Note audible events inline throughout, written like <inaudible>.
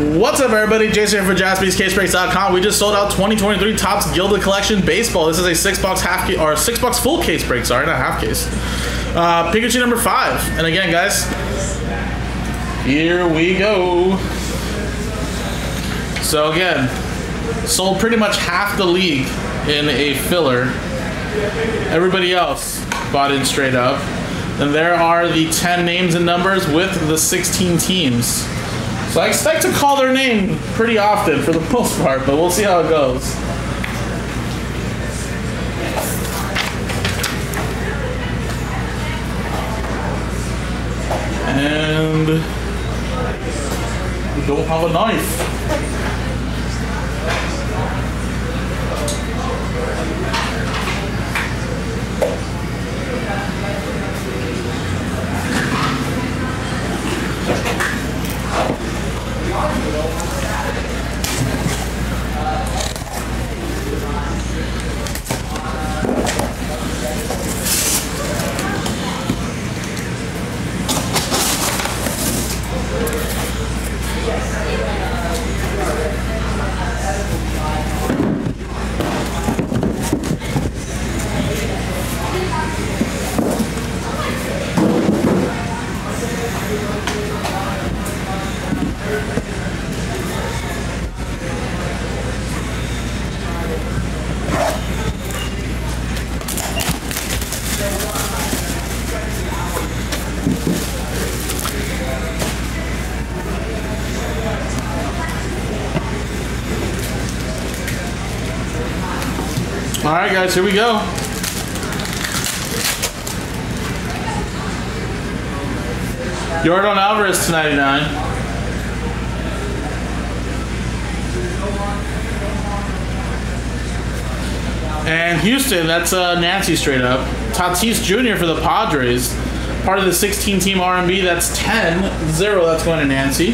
What's up, everybody? Jason here for JaspysCaseBreaks.com. We just sold out 2023 Topps Gilded Collection Baseball. This is a six box half or six box full case break. Sorry, not half case. Uh, Pikachu number five. And again, guys, here we go. So again, sold pretty much half the league in a filler. Everybody else bought in straight up. And there are the 10 names and numbers with the 16 teams. So I expect to call their name pretty often for the <laughs> most part, but we'll see how it goes. And we don't have a knife. on, you know? All right, guys, here we go. Yordan Alvarez to 99. And Houston, that's uh, Nancy straight up. Tatis Jr. for the Padres. Part of the 16 team R&B, that's 10 0. That's going to Nancy.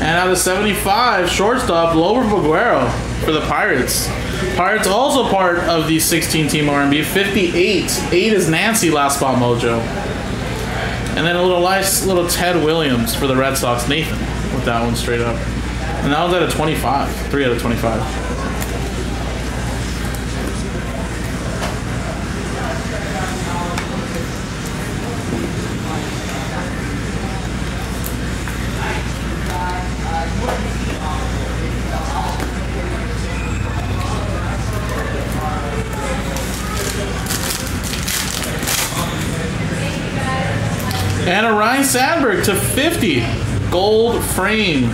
And out of 75, shortstop, Liover Peguero for the Pirates. Pirates also part of the 16 team R&B. 58. 8 is Nancy last spot mojo. And then a little nice little Ted Williams for the Red Sox. Nathan with that one straight up. And that one's at a 25. 3 out of 25. And a Ryne Sandberg to 50. Gold frame.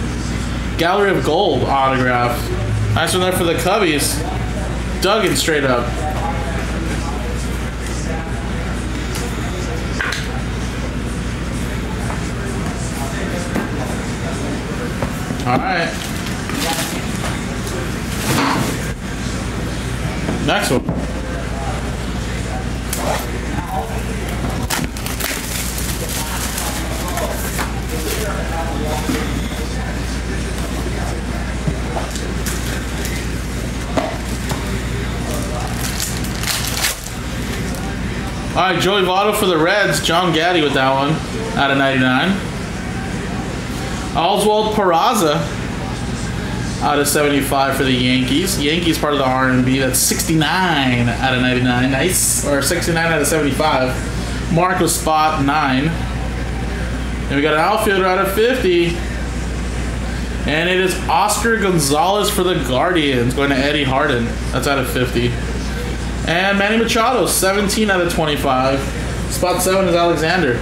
Gallery of Gold autograph. Nice one there for the Cubbies. Duggan straight up. All right. Next one. Right, Joey Votto for the Reds. John Gaddy with that one out of 99. Oswald Peraza out of 75 for the Yankees. Yankees part of the R&B. That's 69 out of 99. Nice. Or 69 out of 75. Mark Marco Spot 9. And we got an outfielder out of 50. And it is Oscar Gonzalez for the Guardians going to Eddie Harden. That's out of 50. And Manny Machado, 17 out of 25. Spot 7 is Alexander.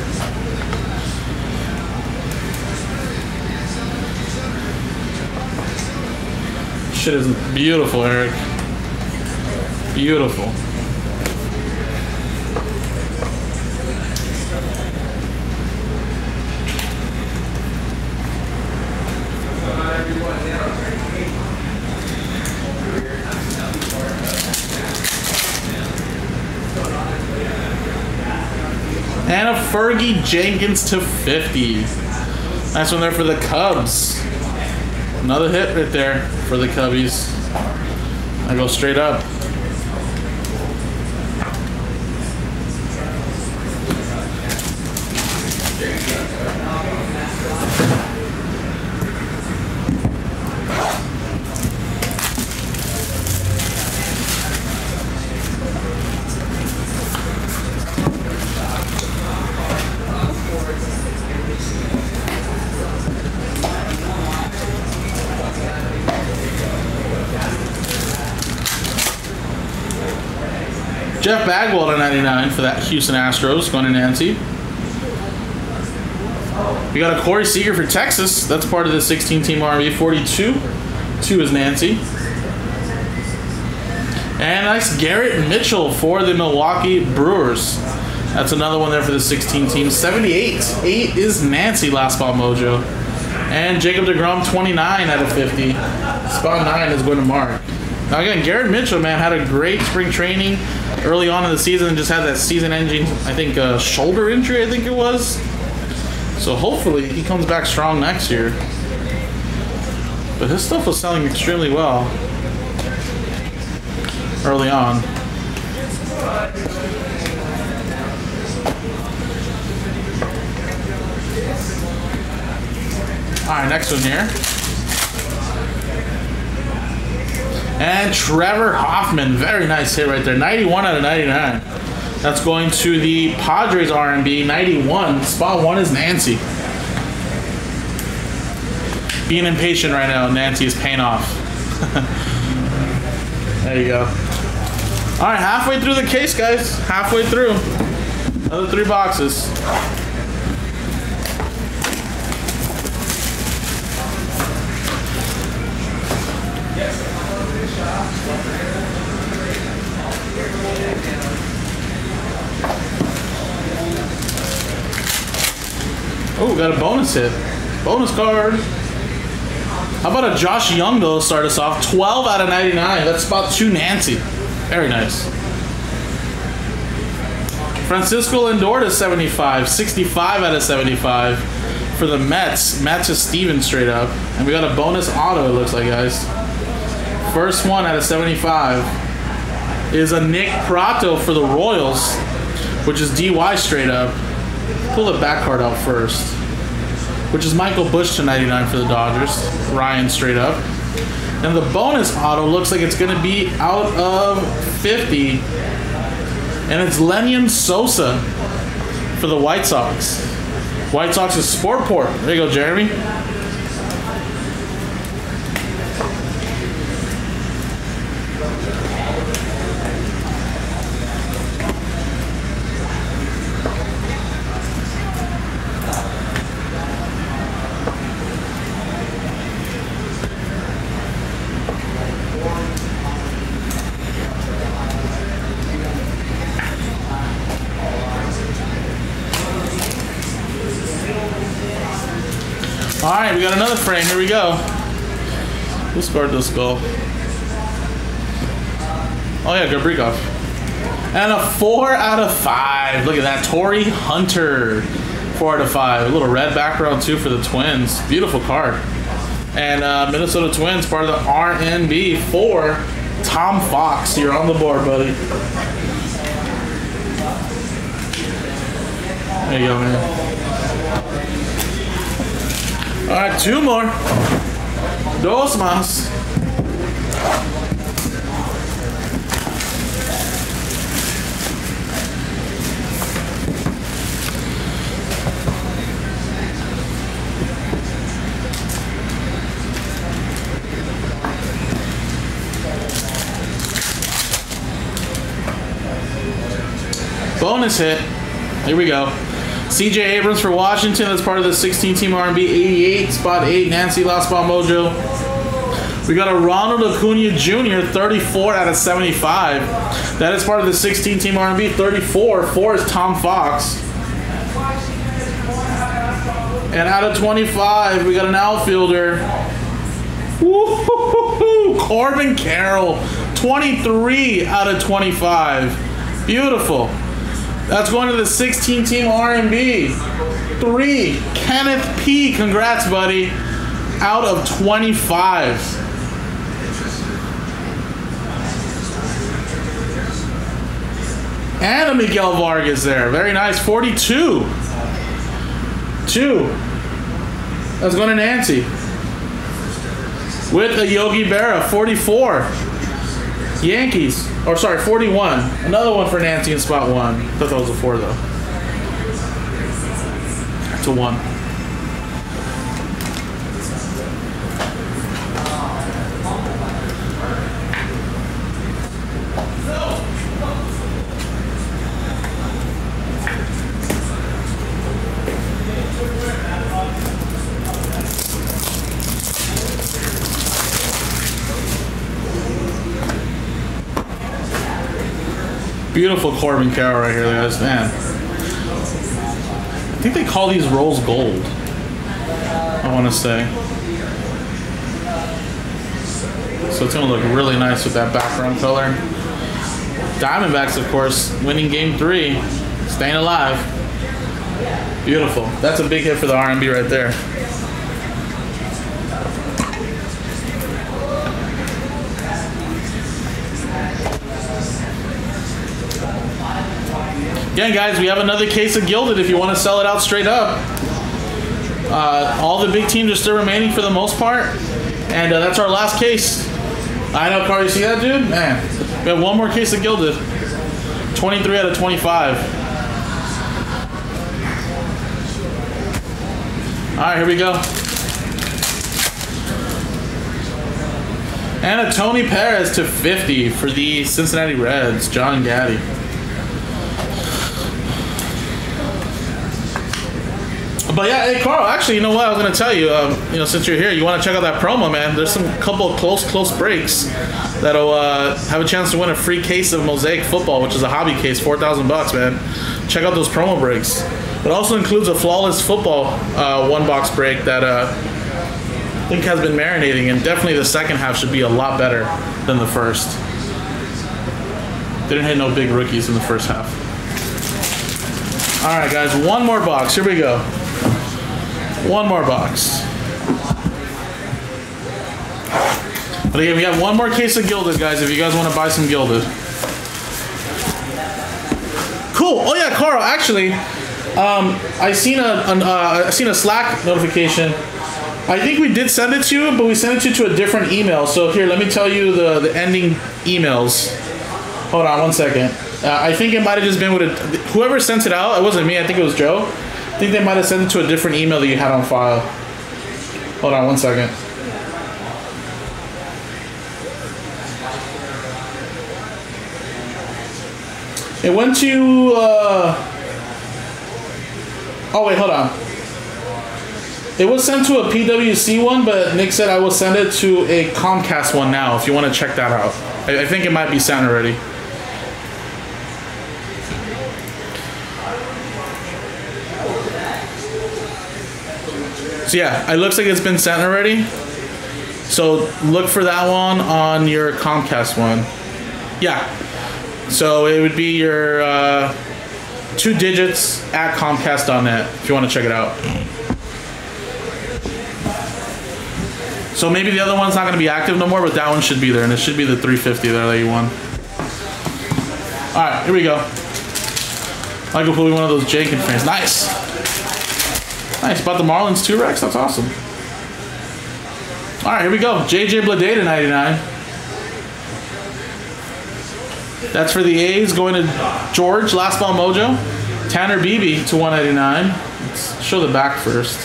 Shit is beautiful, Eric. Beautiful. And a Fergie Jenkins to 50. Nice one there for the Cubs. Another hit right there for the Cubbies. I go straight up. Jeff Bagwell to 99 for that Houston Astros, going to Nancy. We got a Corey Seager for Texas. That's part of the 16 team RB 42. Two is Nancy. And nice Garrett Mitchell for the Milwaukee Brewers. That's another one there for the 16 team. 78. 8 is Nancy last spot mojo. And Jacob DeGrom 29 out of 50. Spot 9 is going to Mark. Now again, Garrett Mitchell, man, had a great spring training early on in the season and just had that season ending, I think, uh, shoulder injury, I think it was. So hopefully he comes back strong next year. But his stuff was selling extremely well early on. Alright, next one here. And Trevor Hoffman, very nice hit right there. 91 out of 99. That's going to the Padres R&B 91. Spot one is Nancy. Being impatient right now, Nancy is paying off. <laughs> there you go. All right, halfway through the case, guys. Halfway through. Another three boxes. Oh, got a bonus hit. Bonus card. How about a Josh Jung, though, start us off? 12 out of 99. That's about two Nancy. Very nice. Francisco Lindor to 75. 65 out of 75 for the Mets. Mets is Steven straight up. And we got a bonus auto, it looks like, guys. First one out of 75 is a Nick Pratto for the Royals, which is DY straight up pull the back card out first, which is Michael Busch to 99 for the Dodgers. Ryan straight up. And the bonus auto looks like it's going to be out of 50. And it's Lenyn Sosa for the White Sox. White Sox is Sport Port. There you go, Jeremy. Got another frame. Here we go. Who's scored this goal? Oh yeah, Gabrikov. And a four out of five. Look at that, Torii Hunter. Four out of five. A little red background too for the Twins. Beautiful card. And uh, Minnesota Twins, part of the RNB four. Tom Fox, you're on the board, buddy. There you go, man. All right, two more. Dos más. Bonus hit. Here we go. CJ Abrams for Washington. That's part of the 16 team RB 88. Spot 8, Nancy Spot Mojo. We got a Ronald Acuna Jr. 34 out of 75. That is part of the 16 team RB 34. 4 is Tom Fox. And out of 25, we got an outfielder. Woo-hoo-hoo-hoo. Corbin Carroll. 23 out of 25. Beautiful. That's going to the 16 team R&B. Three, Kenneth P. Congrats, buddy. Out of 25. And a Miguel Vargas there. Very nice. 42. Two. That's going to Nancy. With a Yogi Berra. 44. Yankees. Or sorry, 41. Another one for Nancy in spot one. I thought that was a four though. A one. Beautiful Corbin Carroll right here, guys. Man. I think they call these rolls gold. I want to say. So it's going to look really nice with that background color. Diamondbacks, of course, winning game three, staying alive. Beautiful. That's a big hit for the RMB right there. Again, guys, we have another case of Gilded if you want to sell it out straight up. Uh, all the big teams are still remaining for the most part. And uh, that's our last case. I know, Carl, you see that, dude? Man, we have one more case of Gilded. 23 out of 25. All right, here we go. And a Tony Perez to 50 for the Cincinnati Reds, John Gaddy. But yeah, hey Carl, actually, you know what I was gonna tell you? Um, you know, since you're here, you want to check out that promo, man. There's some couple of close, close breaks that'll uh, have a chance to win a free case of Mosaic Football, which is a hobby case, four thousand bucks, man. Check out those promo breaks. It also includes a flawless football uh, one box break that uh, I think has been marinating, and definitely the second half should be a lot better than the first. Didn't hit no big rookies in the first half. All right, guys, one more box. Here we go. One more box. But again, we have one more case of Gilded, guys, if you guys want to buy some Gilded. Cool. Oh yeah, Carl, actually, um, I seen a an, uh, I seen a Slack notification. I think we did send it to you, but we sent it to you to a different email. So here, let me tell you the, the ending emails. Hold on one second. Uh, I think it might have just been with a, whoever sent it out. It wasn't me. I think it was Joe. I think they might have sent it to a different email that you had on file. Hold on one second. It went to. Uh... Oh wait, hold on. It was sent to a PWC one, but Nick said I will send it to a Comcast one now. If you want to check that out, I, I think it might be sent already. So yeah, it looks like it's been sent already. So look for that one on your Comcast one. Yeah. So it would be your uh, two digits at Comcast.net if you want to check it out. So maybe the other one's not going to be active no more, but that one should be there, and it should be the 350 there that you won. All right, here we go. Michael pulling one of those Jenkins fans. Nice. Nice. Bought the Marlins too, Rex. That's awesome. All right, here we go. JJ Bleday to 99. That's for the A's going to George, Last Ball Mojo. Tanner Bibee to 189. Let's show the back first.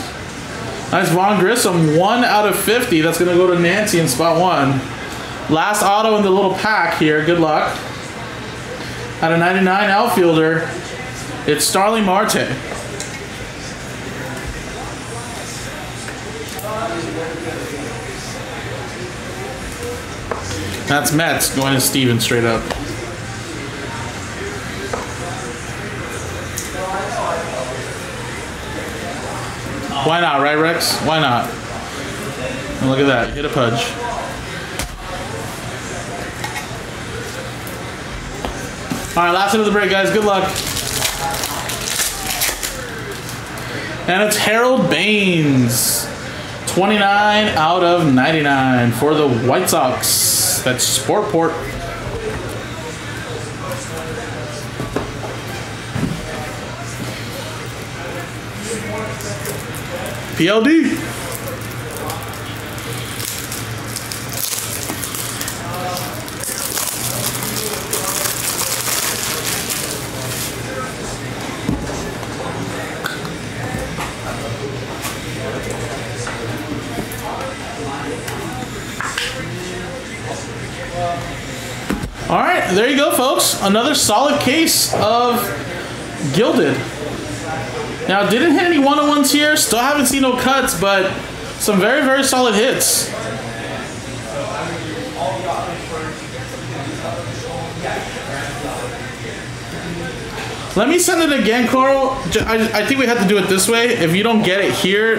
Nice Vaughn Grissom, 1 out of 50. That's going to go to Nancy in spot 1. Last auto in the little pack here. Good luck. Out of 99 outfielder, it's Starling Marte. That's Mets going to Steven straight up. Why not, right, Rex? Why not? And look at that. Hit a pudge. All right, last hit of the break, guys. Good luck. And it's Harold Baines. 29 out of 99 for the White Sox. That's Sportport. PLD. All right, there you go, folks. Another solid case of Gilded. Now, didn't hit any one-on-ones here. Still haven't seen no cuts, but some very, very solid hits. Let me send it again, Carl. I think we have to do it this way. If you don't get it here,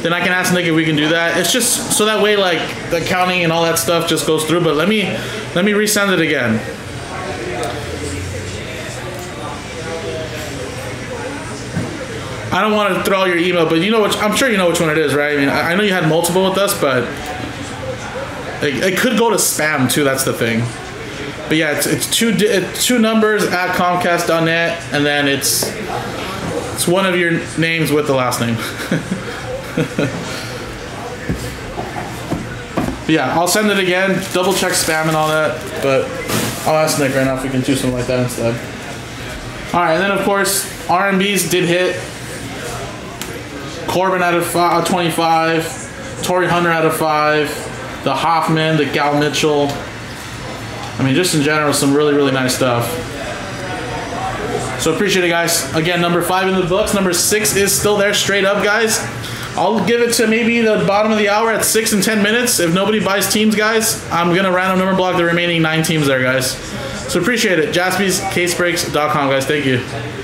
then I can ask Nick if we can do that. It's just so that way, like the counting and all that stuff just goes through. But let me let me resend it again. I don't want to throw your email, but you know which I'm sure you know which one it is, right? I mean, I I know you had multiple with us, but it, it could go to spam too. That's the thing. But yeah, it's, it's two it's two numbers at Comcast.net, and then it's it's one of your names with the last name. <laughs> But yeah, I'll send it again. Double check spam and all that. But I'll ask Nick right now if we can do something like that instead. All right, and then of course R&B's did hit. Corbin out of fi- uh, 25, Torii Hunter out of five, the Hoffman, the Gal Mitchell. I mean, just in general, some really really nice stuff. So appreciate it, guys. Again, number five in the books. Number six is still there, straight up, guys. I'll give it to maybe the bottom of the hour at six and ten minutes. If nobody buys teams, guys, I'm gonna random number block the remaining nine teams there, guys. So appreciate it. JaspysCaseBreaks.com, guys. Thank you.